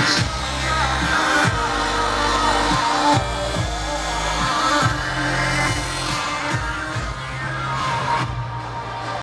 Thanks.